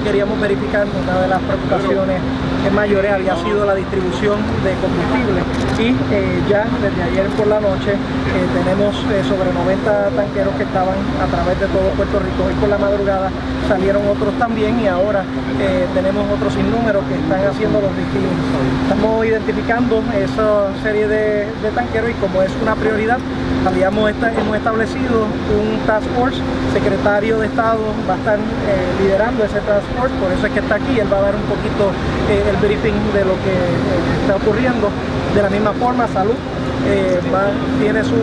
queríamos verificar una de las preocupaciones mayores había sido la distribución de combustible y eh, ya desde ayer por la noche eh, tenemos eh, sobre 90 tanqueros que estaban a través de todo Puerto Rico. Hoy por la madrugada salieron otros también y ahora tenemos otros sinnúmeros que están haciendo los destinos. Estamos identificando esa serie de, tanqueros y como es una prioridad, habíamos hemos establecido un task force, secretario de Estado va a estar liderando ese task force, por eso es que está aquí, él va a dar un poquito el briefing de lo que está ocurriendo. De la misma forma, Salud eh, tiene su,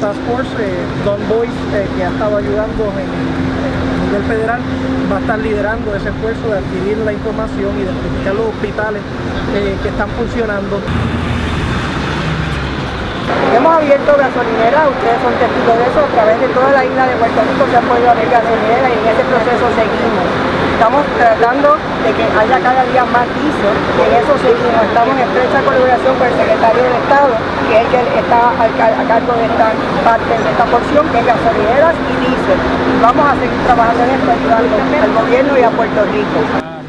task force, eh, Don Boyce, eh, que ha estado ayudando en, a nivel federal, va a estar liderando ese esfuerzo de adquirir la información, identificar los hospitales que están funcionando. Hemos abierto gasolineras, ustedes son testigos de eso, a través de toda la isla de Puerto Rico se ha podido abrir gasolineras y en ese proceso seguimos. Estamos tratando de que haya cada día más pisos y en eso seguimos. Estamos en estrecha colaboración con el secretario de Estado, que es el que está a cargo de esta parte, de esta porción, que es gasolineras y diésel. Vamos a seguir trabajando en esto, ayudando al gobierno y a Puerto Rico.